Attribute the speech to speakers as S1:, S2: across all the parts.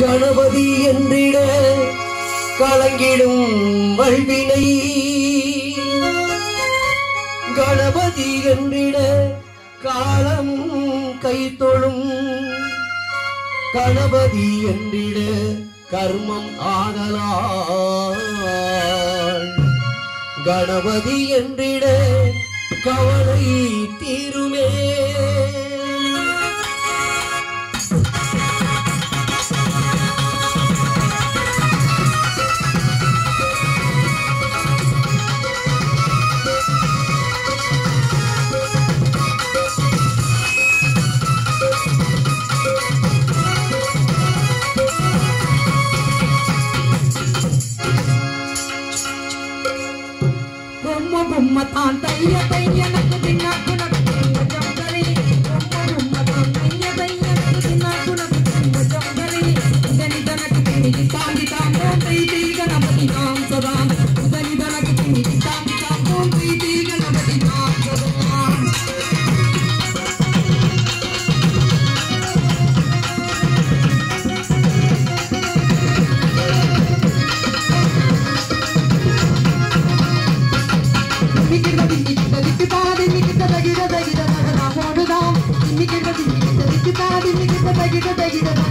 S1: கணபதி என்றிட கலங்கிடும் வல்வினை. கணபதி என்றிட காலம் கை தொழும். கணபதி என்றிட கர்மம் ஆகலாள் கணபதி என்றிட கவலை தீருமே.
S2: சும்மா தான் தைய தைய நக்கு தின்னாக்கு நக்கு begging, begging, it.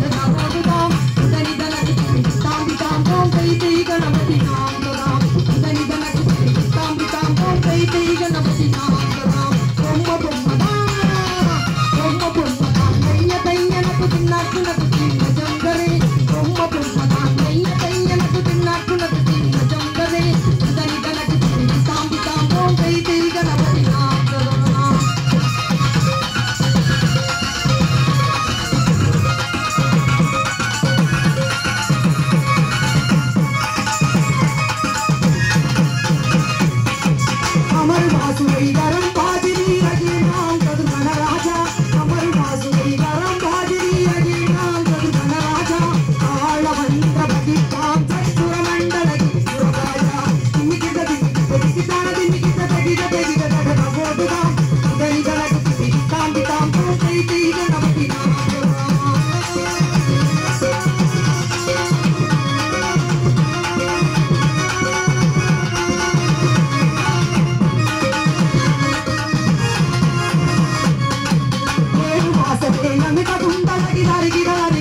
S2: Construída ギターギター